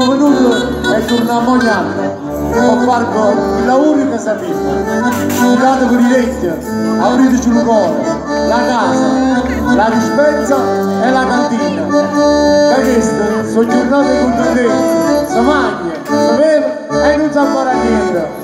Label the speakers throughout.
Speaker 1: siamo venuti e torniamo ogni anno per fare il lavoro che sappiamo. Scusate per i vecchi, apriteci il cuore, la casa, la dispensa e la cantina. Da queste sono giornate contundenti, si mangia, si beve e non si impara niente.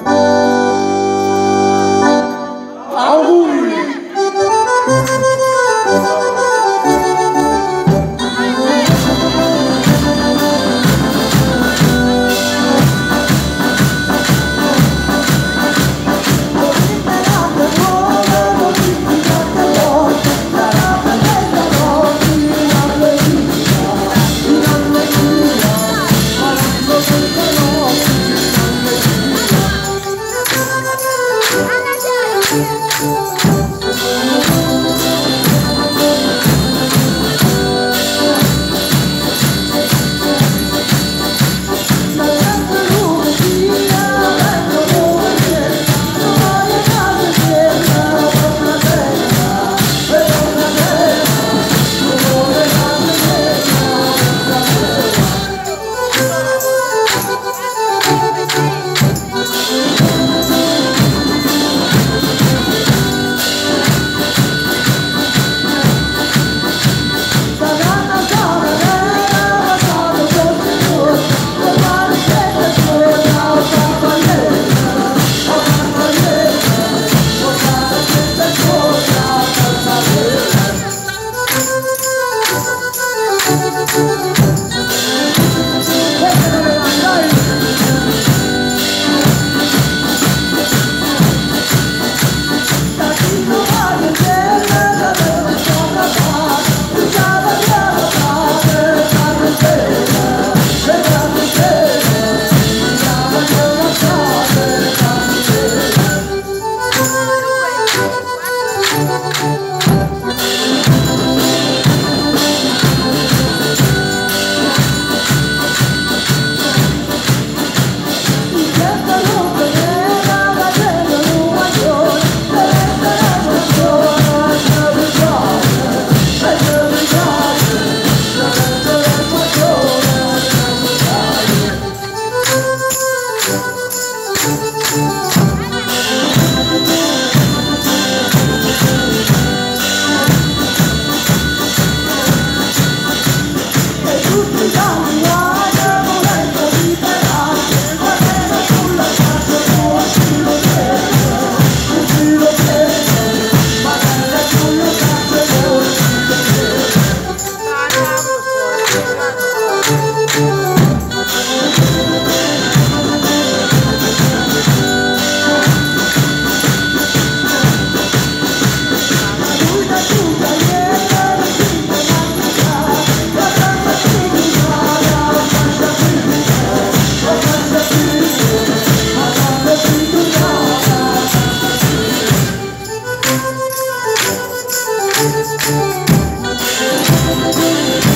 Speaker 1: Thank